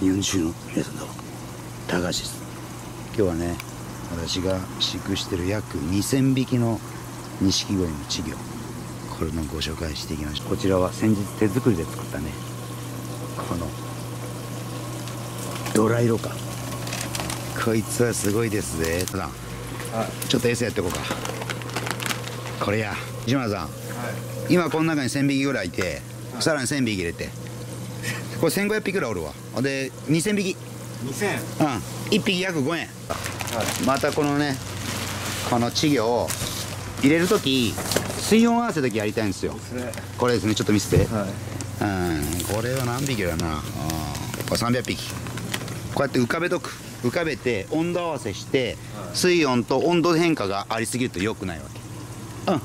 日本中の皆さんどうも高橋です。今日はね私が飼育してる約2000匹の錦鯉の稚魚。これのご紹介していきましょう。こちらは先日手作りで作ったね。このドライロカこいつはすごいですぜ。さんちょっと餌やっていこうか。これや。石村さん、今この中に1000匹ぐらいいて、さらに1000匹入れてこれ1500匹ぐらいおるわ。で2000匹。2000うん。1匹約5円、またこのねこの稚魚を入れる時水温合わせだけやりたいんですよ。これですねちょっと見せて、うん。これは何匹だな。うん。これ300匹。こうやって浮かべとく。浮かべて温度合わせして水温と温度変化がありすぎると良くないわけ。うん。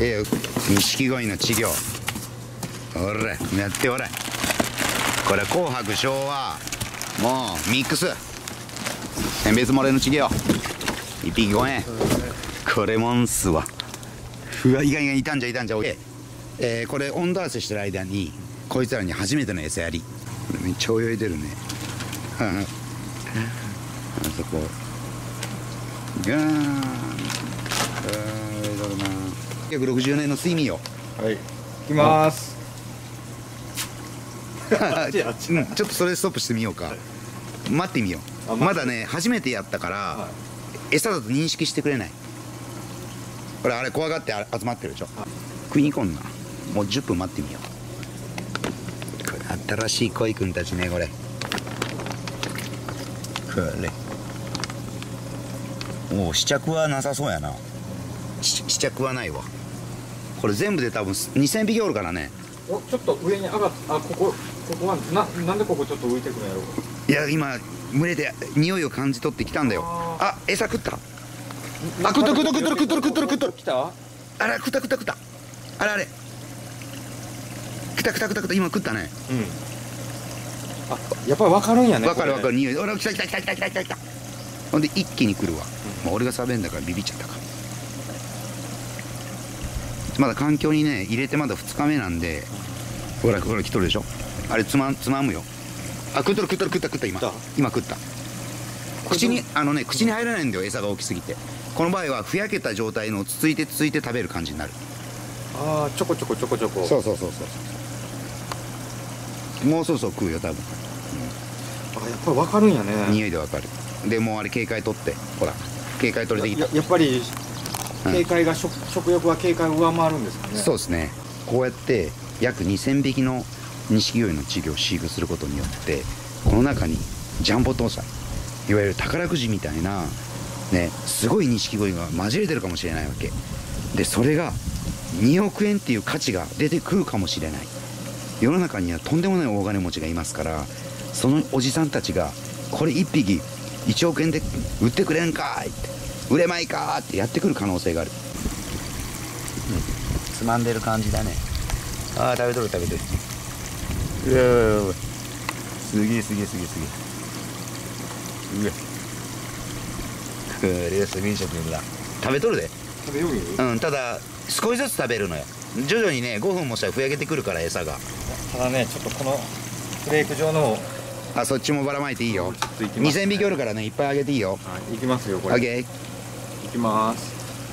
ええよ錦鯉の稚魚ほらやってほらこれ紅白昭和もうミックス。選別漏れの稚魚1匹5円これもんすわ。うわ意外にいたんじゃいたんじゃおいえ。ーこれ温度合わせしてる間にこいつらに初めての餌やり。めっちゃ泳いでるね。あそこ。ガーン。あーどうだな。960年の睡眠よ。はい。行きます うん。ちょっとそれストップしてみようか。待ってみよう。まだね初めてやったから、は餌だと認識してくれない。ほらあれ怖がって集まってるでしょ。食いに来んな。もう10分待ってみよう。これ新しい恋くんたちねこれ。これ。おお試着はなさそうやな。し試着はないわ。これ全部で多分2000匹おるからね。おちょっと上に上がっあここここはななんでここちょっと浮いてくるんやろいや今群れで匂いを感じ取ってきたんだよ。ああ餌食った？あ食っとる食っとる食っとる食っとる食っとる食っとる来た？あら食った食った食った。あれあれ。食った食った食った食った。今食ったね。うん。あやっぱり分かるんやねわかるわかる。る匂い。ほら来た来た来た来た来た来た。ほんで一気に来るわ、まあ、俺が喋んだからビビっちゃったか。まだ環境にね入れてまだ2日目なんでほらほら来とるでしょあれつまつまむよ。あ食っとる食っとる食った食った今。今食った。口にあのね口に入らないんだよ餌が大きすぎて。この場合はふやけた状態のつついてつついて食べる感じになる。ああちょこちょこちょこちょこ。そうそうそうそう。もうそろそろ食うよ多分。あやっぱり分かるんやね。匂いでわかる。でもうあれ警戒取って。ほら警戒取れてきた。ややっぱりうん。警戒が食食欲は警戒を上回るんですかね。そうですね。こうやって約2000匹の錦鯉の稚魚を飼育することによってこの中にジャンボ搭載いわゆる宝くじみたいなねすごい錦鯉が混じれてるかもしれないわけ。でそれが2億円っていう価値が出てくるかもしれない。世の中にはとんでもない大金持ちがいますからそのおじさんたちがこれ1匹1億円で売ってくれんかいって売れまいかってやってくる可能性がある。うんつまんでる感じだね。ああ食べとる食べとる。うわうわうわすげえすげえすげえすげえ。うわこれはすげえ 食欲だ。食べとるで。食べようよ。うんただ少しずつ食べるのよ。徐々にね5分もしたらふやけてくるから餌が。ただねちょっとこのフレーク状の。はいあそっちもばらまいていいよ。ね。2000匹おるからねいっぱいあげていいよ。行きますよこれ。オッケー。行きます。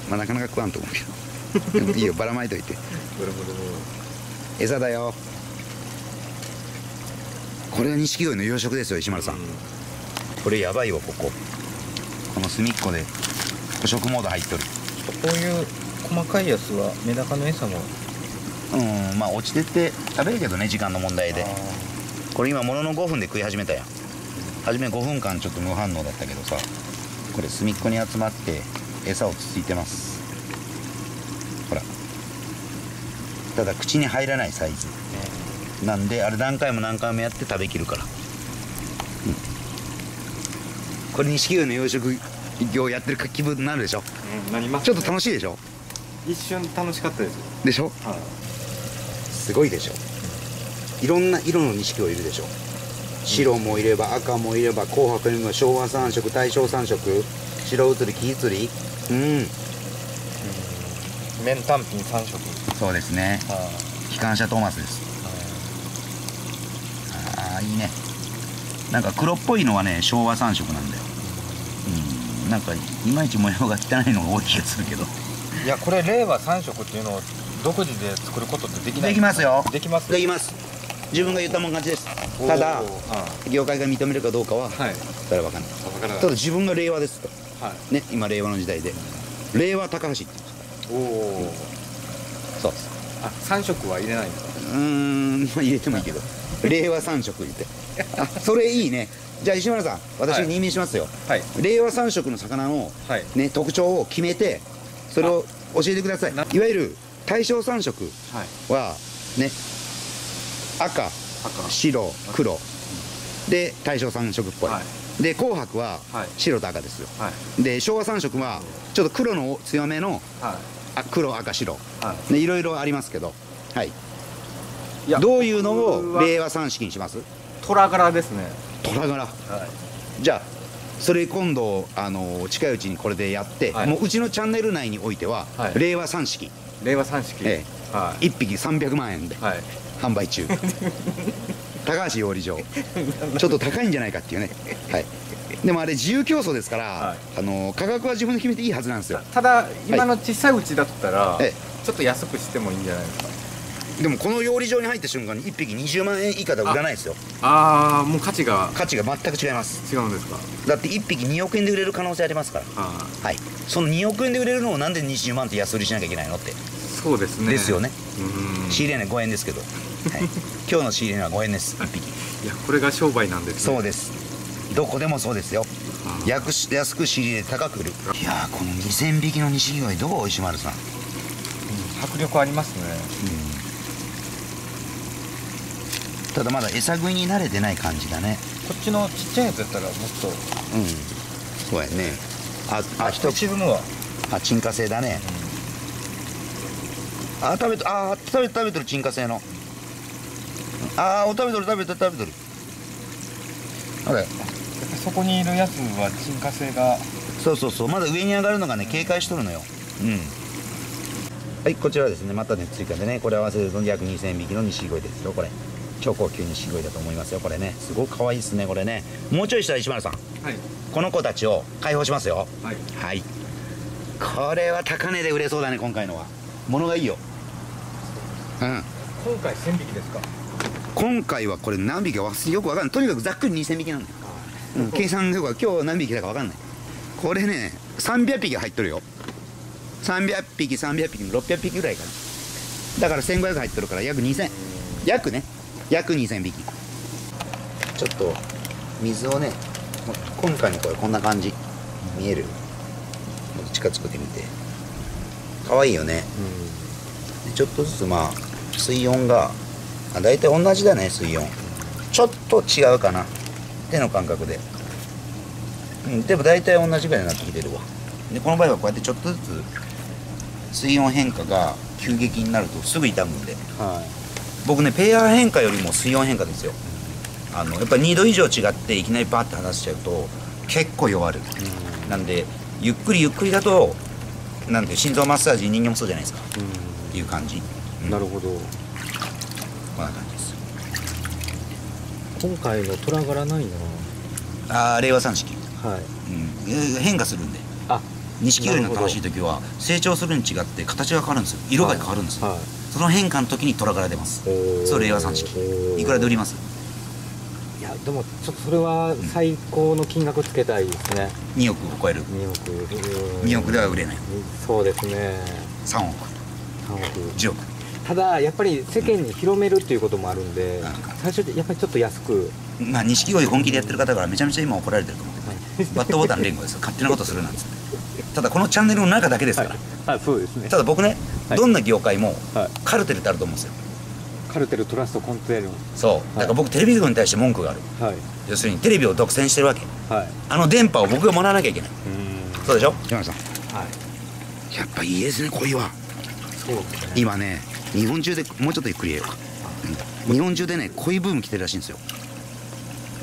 まあなかなか食わんと思うけど。でもいいよばらまいといて。餌だよこれが錦鯉の養殖ですよ石丸さん、これやばいわここ。この隅っこで捕食モード入っとる。こういう細かいやつはメダカの餌も。うんまあ落ちてって食べるけどね時間の問題で。これ今ものの5分で食い始めたやん。初め5分間ちょっと無反応だったけどさこれ隅っこに集まって餌をつついてます。ほら。ただ口に入らないサイズなんであれ何回も何回もやって食べきるから、うん、これ錦鯉の養殖業やってる気分になるでしょ？うんなりますちょっと楽しいでしょ？一瞬楽しかったですでしょ？はい。すごいでしょ。いろんな色の錦鯉いるでしょ？白もいれば赤もいれば紅白にも昭和3色大正3色。白移り黄移り。うん。麺単品3色。そうですね。は機関車トーマスですああいいねなんか黒っぽいのはね昭和3色なんだよ。うんなんかいまいち模様が汚いのが多い気がするけど。いやこれ令和3色っていうのを独自で作ることってできない？できますよ。できます？できます。自分が言ったもん勝ちです。ただ業界が認めるかどうかははい。はいそれは分かんない。わからない。ただ自分が令和です。とはい。ね今令和の時代で。令和高橋って言うんですおおそうですあ三色は入れないんですかうーんまあ入れてもいいけど。令和3色言って。あそれいいね。じゃあ石村さん私はい。任命しますよ、はい。令和3色の魚の、はい。ね、特徴を決めてそれを教えてください。いなわゆる大正3色はい。はね赤赤。白黒。で大正3色っぽい、はで紅白ははい。白と赤ですよ。はい。で昭和3色はちょっと黒の強めのはあ黒赤白。いはねい。ろいろありますけど。はい。いやどういうのを令和3式にします？虎柄ですね。虎柄。はい。じゃあそれ今度あの近いうちにこれでやって、はい。もううちのチャンネル内においては、はい。令和3式令和三式えはい。1匹300万円ではい。販売中。高橋養鯉場ちょっと高いんじゃないかっていうね。はいでもあれ自由競争ですから、はい。あの価格は自分で決めていいはずなんですよ。ただ今の小さいうちだったら、えちょっと安くしてもいいんじゃないですか？でもこの養鯉場に入った瞬間に1匹20万円以下では売らないですよ。ああもう価値が。価値が全く違います。違うんですか？だって1匹2億円で売れる可能性ありますから。あはい。その2億円で売れるのをなんで20万って安売りしなきゃいけないのって、ーそうですね。ですよね。うん。仕入れ値5円ですけど、はい、今日の仕入れ値は5円です。1匹。いやこれが商売なんですね。そうですどこでもそうですよ。安く安く仕入れて高く売る。いやーこの2000匹の錦鯉どう石丸さん、うん迫力ありますね。ただまだ餌食いに慣れてない感じだね。こっちのちっちゃいやつやったらもっと。うん。そうやね。ああ一口沈むわあ沈下性だね、あ食べてあ食べて食べてる沈下性の。あー食べとる食べとる食べとる。あれやっぱそこにいるやつは沈下性が。そうそうそう。まだ上に上がるのがね警戒しとるのよ。うん。はいこちらですねまたね追加でねこれ合わせると約2000匹の錦鯉ですよこれ。超高級錦鯉だと思いますよこれね。すごく可愛いですねこれね。もうちょいしたら石丸さん。はい。この子たちを解放しますよ。はい。はい。これは高値で売れそうだね今回のは。物がいいよ。うん。今回1000匹ですか？今回はこれ何匹か忘れよくわかんない。とにかくざっくり2000匹なんだよ、うん、計算では今日何匹だかわかんない。これね300匹入っとるよ。300匹300匹600匹ぐらいかな。だから1500入っとるから約2000約ね。約2000匹。ちょっと水をね今回のこれこんな感じ。見える？もっと近づけてみて。可愛いよね。でちょっとずつまあ水温があ大体同じだね水温。ちょっと違うかな手の感覚で。うんでも大体同じぐらいになってきてるわ。でこの場合はこうやってちょっとずつ水温変化が急激になるとすぐ傷むんで。は僕ねペア変化よりも水温変化ですよ。あのやっぱ2度以上違っていきなりバーって離しちゃうと結構弱る。なんでゆっくりゆっくりだとなんで心臓マッサージ人間もそうじゃないですか。っていう感じ、うん。なるほど。こんな感じ今回の虎柄ないああ令和三式、なはい。うん、え変化するんで。あ錦鯉の楽しい時は成長するに違って形が変わるんですよ。色が変わるんですよ、はい。その変化の時に虎柄出ます。そう令和三式いくらで売ります？いやでもちょっとそれは最高の金額つけたいですね。2億を超える。2億。2億では売れない。そうですね。3億。3億。10億ただやっぱり世間に広めるっていうこともあるんで、うん。最初やっぱりちょっと安く、まあ錦鯉本気でやってる方からめちゃめちゃ今怒られてると思うバットボタン連合ですよ。勝手なことするなんつって。ただこのチャンネルの中だけですから、あそうですね。ただ僕ね、はい。どんな業界もはい。カルテルってあると思うんですよ。カルテルトラストコントレールそう。だから僕テレビ局に対して文句がある。はい。要するにテレビを独占してるわけ。はい。あの電波を僕がもらわなきゃいけない。うん。そうでしょ？山さん。はい。やっぱいいですね恋は今ね日本中でもうちょっとゆっくり言えよ。うん。日本中でね恋ブーム来てるらしいんですよ。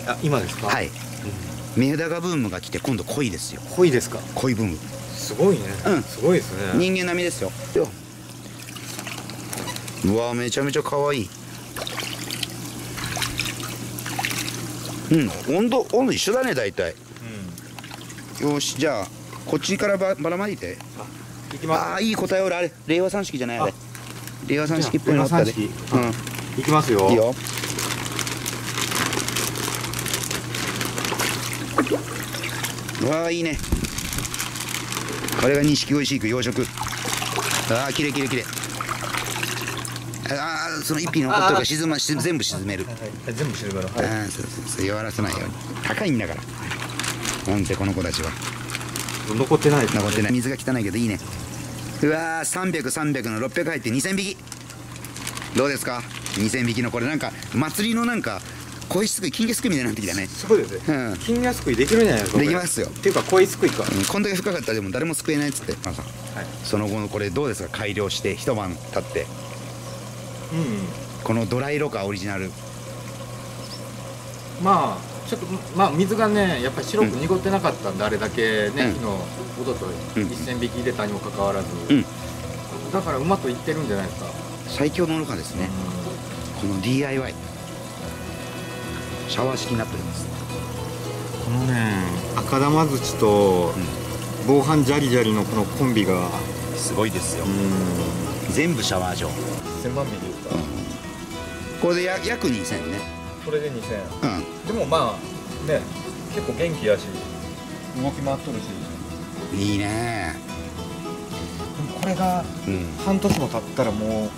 あ今ですか？はい。メダカブームが来て今度恋ですよ。濃いですか？恋ブーム。すごいね。うん。すごいですね。人間並みですよ。ようわめちゃめちゃ可愛い。うん。温度温度一緒だね大体。よしじゃあこっちからばばらまいていきまああいい答え俺あれ令和三式じゃないあ。れ。あ令和三式っぽいのあったで。ういきますよ。んいいよ。うわあいいね。これが錦鯉飼育養殖ああきれいきれいきれい。ああその一品残ってるから沈まし全部沈める。はい全部沈める。はい。ああそうそうそう。弱らせないように。高いんだから。なんてこの子たちは残ってない。です残ってない。水が汚いけどいいね。うわー300300の600入って2000匹。どうですか？2000匹のこれなんか祭りのなんか小石すくい金魚すくいみたいになってきたね。すごいですね。うん。金魚すくいできるんじゃないですかできますよ。っていうか鯉すくいか。うん。こんだけ深かったらでも誰もすくえないっつって。マさん。はいその後のこれどうですか？改良して一晩経って。うん。このドライロカオリジナル。まあちょっとまあ水がねやっぱり白く濁ってなかったんで、あれだけね、うん。昨日おとというん。1000匹入れたにもかかわらず、うん。だからうまくいってるんじゃないですか、最強のロカですね。この DIY シャワー式になってるんです。このね赤玉土と防犯ジャリジャリのこのコンビがすごいですよ。うん。全部シャワー状。1000万匹ですか、これでや約2000ねこれで2000うでもまあね結構元気やし動き回っとるし。んいいね。でもこれがうん。半年も経ったらも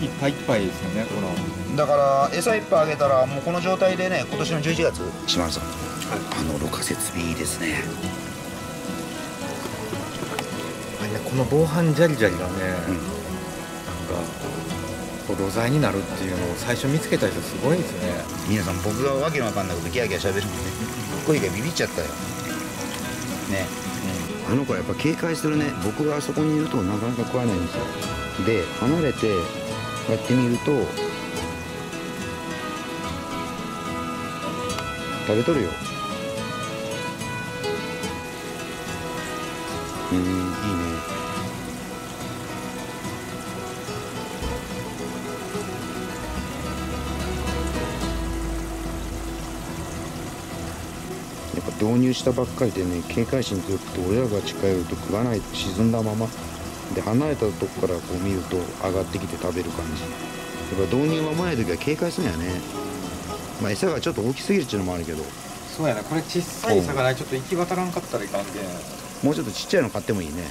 ういっぱいいっぱいですよねこの。だから餌いっぱいあげたらもうこの状態でね今年の11月。島田さん。あのろ過設備いいですね。あねこの防犯ジャリジャリがね、うん。なんかこう露材になるっていうのを最初見つけた人すごいですね。皆さん僕がわけのわかんないことギャーギャーしゃべるんでね声がビビっちゃったよ。ね。あの子はやっぱ警戒するね。僕があそこにいるとなかなか食わないんですよ。で離れてやってみると食べとるよ。うんやっぱ導入したばっかりでね警戒心強くて俺らが近寄ると食わない沈んだまま。で離れたとこからこう見ると上がってきて食べる感じ。やっぱ導入間前の時は警戒するんやね。まあ餌がちょっと大きすぎるっていうのもあるけど。そうやなこれ小さい魚にちょっと行き渡らんかったらいかんけん。もうちょっとちっちゃいの買ってもいいね